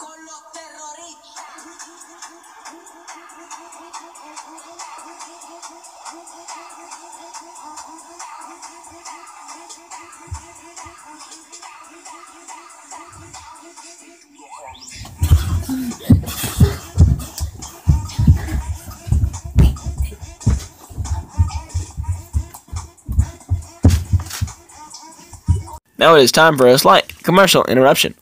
con los terroristas. Now it is time for a slight commercial interruption.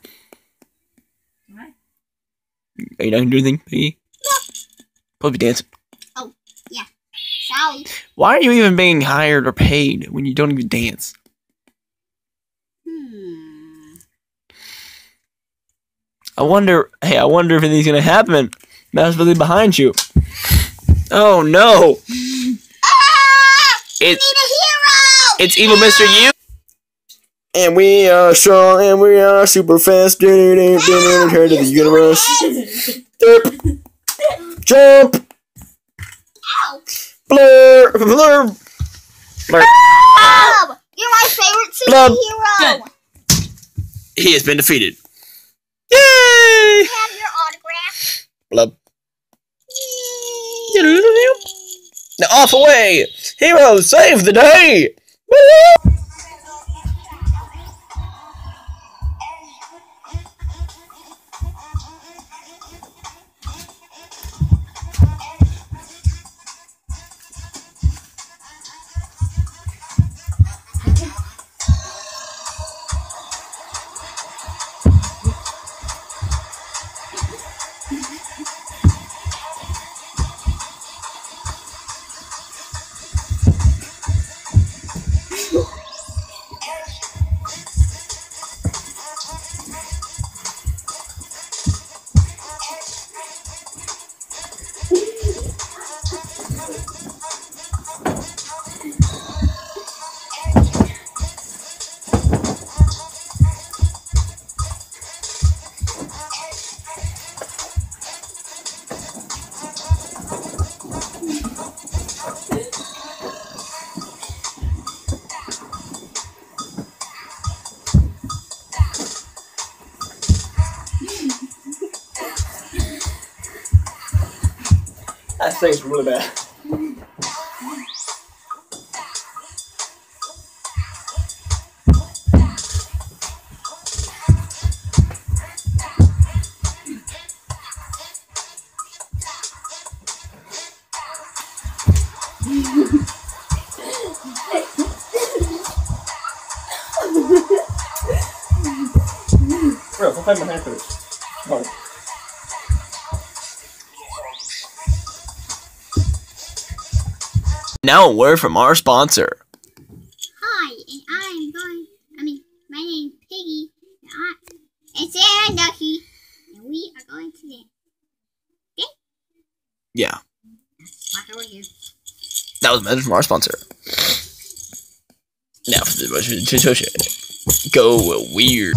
What? Are you not gonna do anything, Piggy? Supposed to be dancing. Sorry. Why are you even being hired or paid when you don't even dance? Hmm. I wonder. Hey, I wonder if anything's gonna happen. That's really behind you. Oh no! Ah! It's Need a hero! it's evil Mr. U. And we are strong and we are super fast. Return to the universe. Derp. Jump. Blur. Blur. Blur. Bob! You're my favorite Blub. superhero! He has been defeated. Yay! Have your autograph. Blub. Now off away! Heroes, save the day! That thing's really bad. Bro, go find my hand first. Oh. Now a word from our sponsor. Hi, and I'm going. I mean, my name's Piggy. And I, and Sarah Ducky. And we are going to dance. Yeah, over here. that was a message from our sponsor. Now for the motion to Go weird.